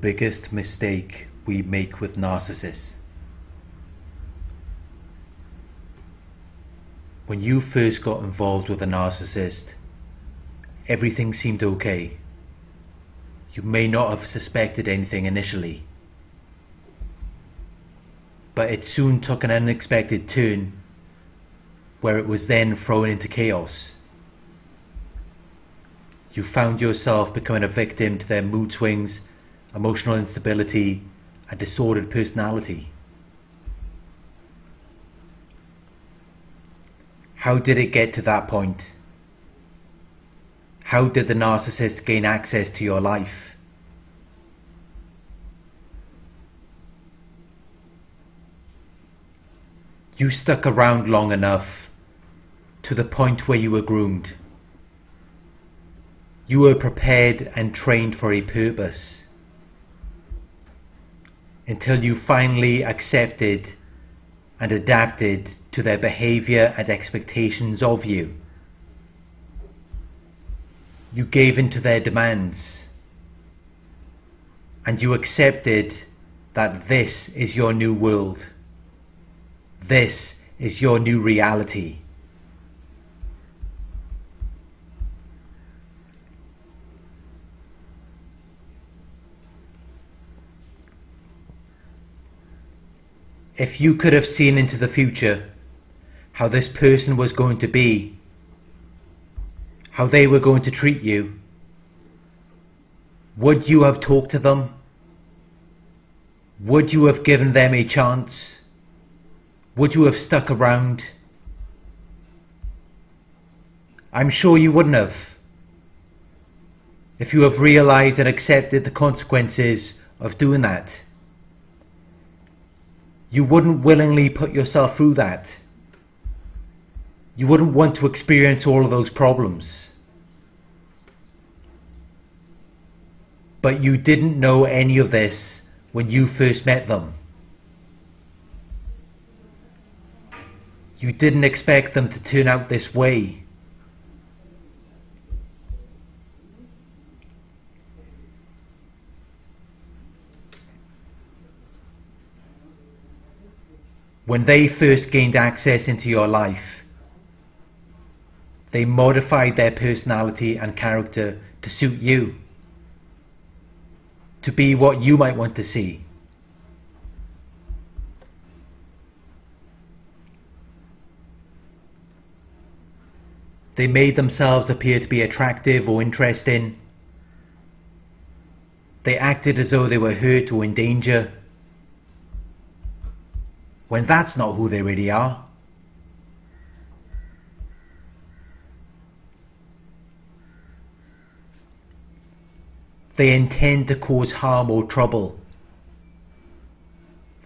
biggest mistake we make with narcissists. When you first got involved with a narcissist, everything seemed okay. You may not have suspected anything initially, but it soon took an unexpected turn where it was then thrown into chaos. You found yourself becoming a victim to their mood swings emotional instability, a disordered personality. How did it get to that point? How did the narcissist gain access to your life? You stuck around long enough to the point where you were groomed. You were prepared and trained for a purpose until you finally accepted and adapted to their behavior and expectations of you. You gave in to their demands and you accepted that this is your new world. This is your new reality. If you could have seen into the future how this person was going to be, how they were going to treat you, would you have talked to them? Would you have given them a chance? Would you have stuck around? I'm sure you wouldn't have. If you have realized and accepted the consequences of doing that you wouldn't willingly put yourself through that. You wouldn't want to experience all of those problems. But you didn't know any of this when you first met them. You didn't expect them to turn out this way. When they first gained access into your life, they modified their personality and character to suit you, to be what you might want to see. They made themselves appear to be attractive or interesting. They acted as though they were hurt or in danger when that's not who they really are. They intend to cause harm or trouble.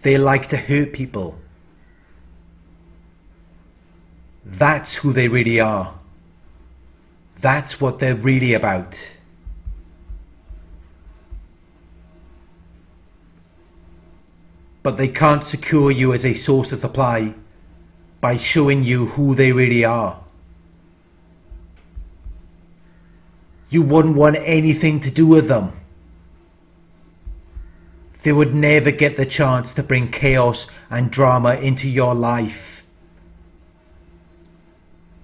They like to hurt people. That's who they really are. That's what they're really about. But they can't secure you as a source of supply by showing you who they really are. You wouldn't want anything to do with them. They would never get the chance to bring chaos and drama into your life.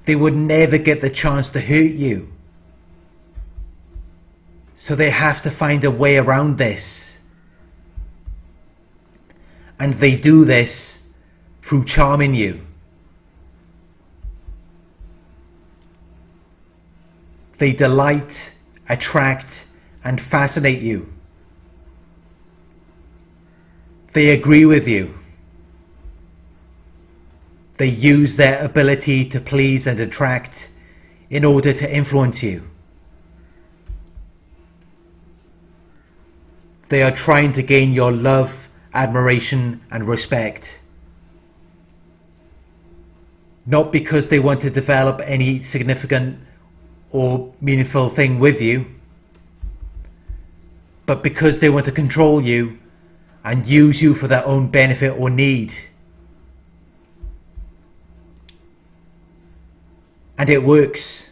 They would never get the chance to hurt you. So they have to find a way around this. And they do this through charming you. They delight, attract, and fascinate you. They agree with you. They use their ability to please and attract in order to influence you. They are trying to gain your love admiration and respect. Not because they want to develop any significant or meaningful thing with you, but because they want to control you and use you for their own benefit or need. And it works.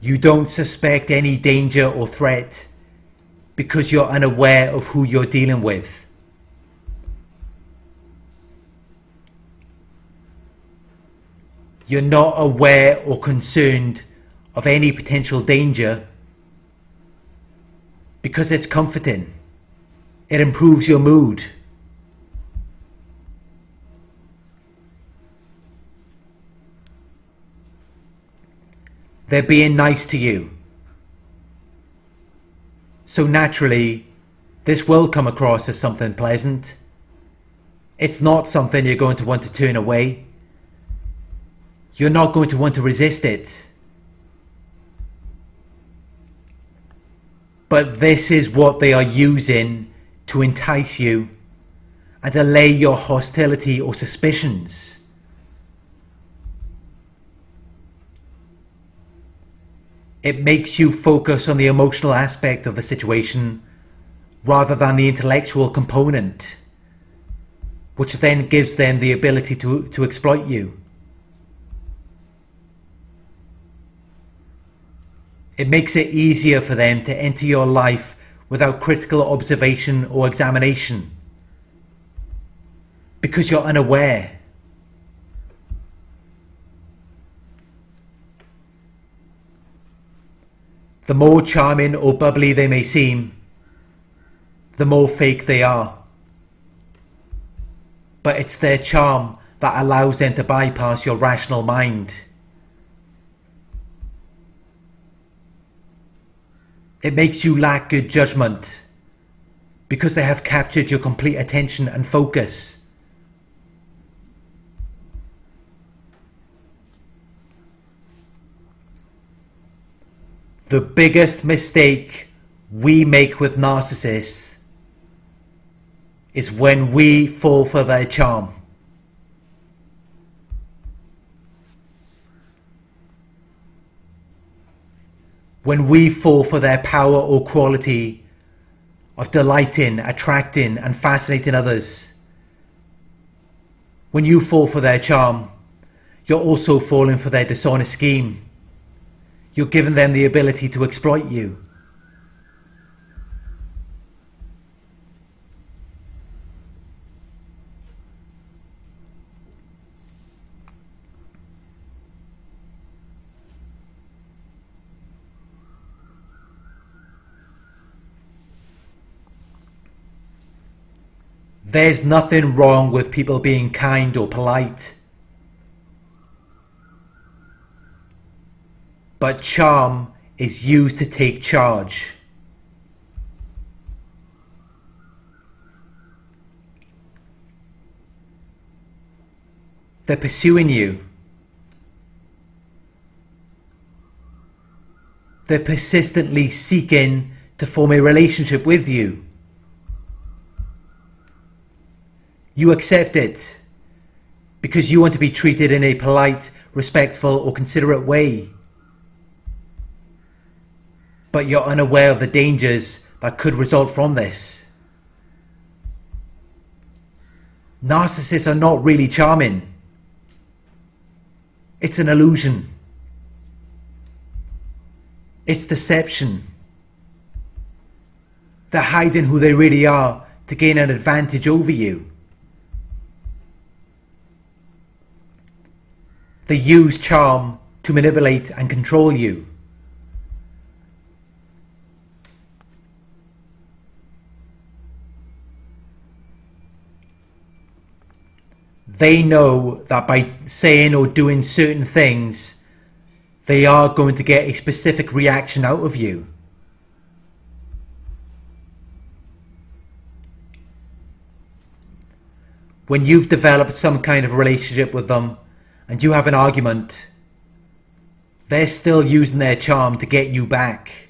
You don't suspect any danger or threat because you're unaware of who you're dealing with. You're not aware or concerned of any potential danger because it's comforting. It improves your mood. They're being nice to you. So naturally, this will come across as something pleasant. It's not something you're going to want to turn away. You're not going to want to resist it. But this is what they are using to entice you and allay your hostility or suspicions. It makes you focus on the emotional aspect of the situation rather than the intellectual component, which then gives them the ability to, to exploit you. It makes it easier for them to enter your life without critical observation or examination because you're unaware. The more charming or bubbly they may seem, the more fake they are. But it's their charm that allows them to bypass your rational mind. It makes you lack good judgment because they have captured your complete attention and focus. The biggest mistake we make with narcissists is when we fall for their charm. When we fall for their power or quality of delighting, attracting, and fascinating others. When you fall for their charm, you're also falling for their dishonest scheme. You're giving them the ability to exploit you. There's nothing wrong with people being kind or polite. But charm is used to take charge. They're pursuing you. They're persistently seeking to form a relationship with you. You accept it because you want to be treated in a polite, respectful, or considerate way but you're unaware of the dangers that could result from this. Narcissists are not really charming. It's an illusion. It's deception. They're hiding who they really are to gain an advantage over you. They use charm to manipulate and control you. They know that by saying or doing certain things, they are going to get a specific reaction out of you. When you've developed some kind of relationship with them and you have an argument, they're still using their charm to get you back.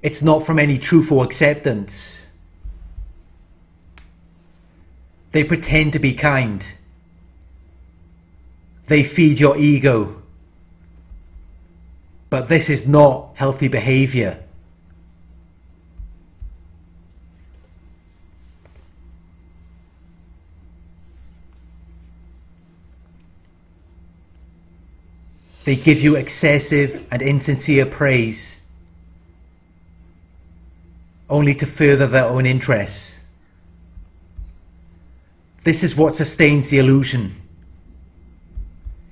It's not from any truth or acceptance. They pretend to be kind. They feed your ego. But this is not healthy behavior. They give you excessive and insincere praise only to further their own interests. This is what sustains the illusion.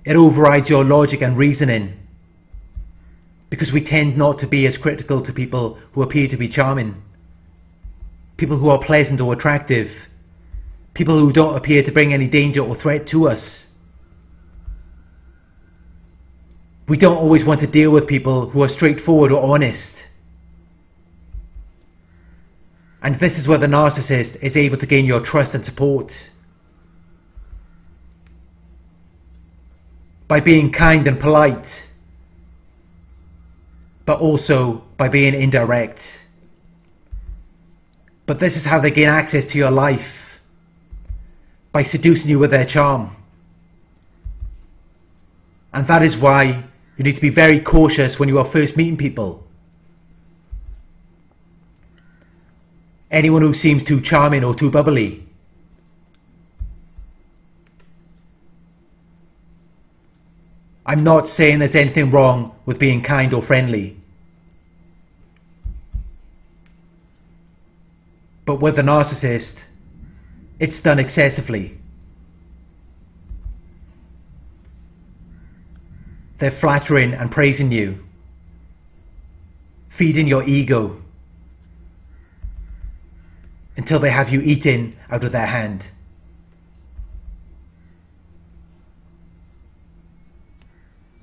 It overrides your logic and reasoning because we tend not to be as critical to people who appear to be charming, people who are pleasant or attractive, people who don't appear to bring any danger or threat to us. We don't always want to deal with people who are straightforward or honest. And this is where the narcissist is able to gain your trust and support. By being kind and polite, but also by being indirect. But this is how they gain access to your life by seducing you with their charm. And that is why you need to be very cautious when you are first meeting people. Anyone who seems too charming or too bubbly. I'm not saying there's anything wrong with being kind or friendly. But with a narcissist, it's done excessively. They're flattering and praising you, feeding your ego until they have you eaten out of their hand.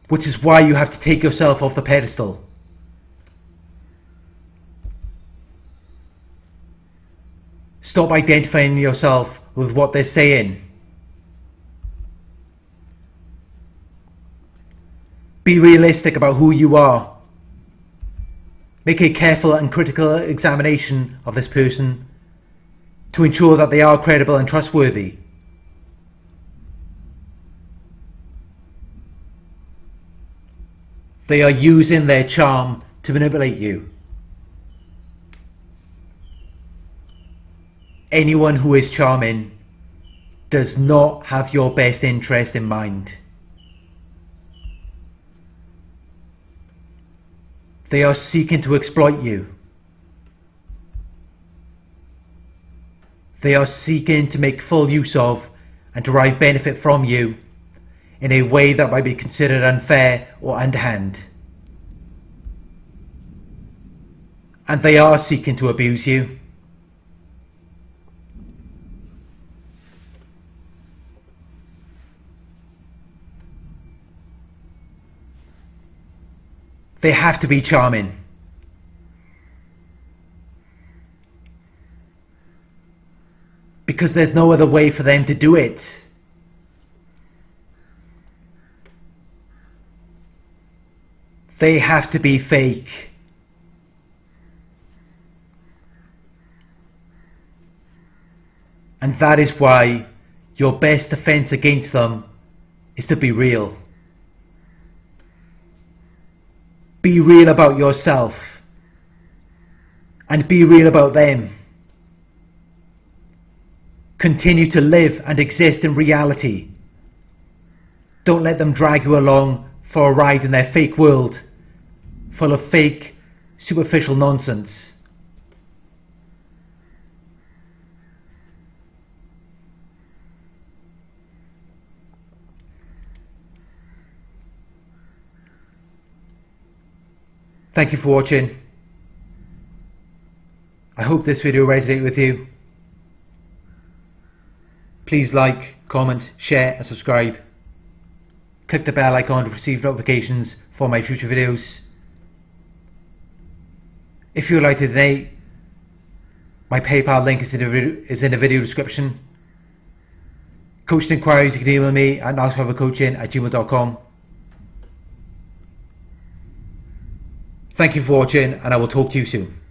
Which is why you have to take yourself off the pedestal. Stop identifying yourself with what they're saying. Be realistic about who you are. Make a careful and critical examination of this person to ensure that they are credible and trustworthy. They are using their charm to manipulate you. Anyone who is charming does not have your best interest in mind. They are seeking to exploit you. They are seeking to make full use of and derive benefit from you in a way that might be considered unfair or underhand. And they are seeking to abuse you. They have to be charming. Because there's no other way for them to do it. They have to be fake. And that is why your best defense against them is to be real. Be real about yourself. And be real about them. Continue to live and exist in reality. Don't let them drag you along for a ride in their fake world full of fake, superficial nonsense. Thank you for watching. I hope this video resonated with you. Please like, comment, share and subscribe. Click the bell icon to receive notifications for my future videos. If you would like to donate, my PayPal link is in the video, is in the video description. Coaching inquiries, you can email me at coaching at gmail.com. Thank you for watching and I will talk to you soon.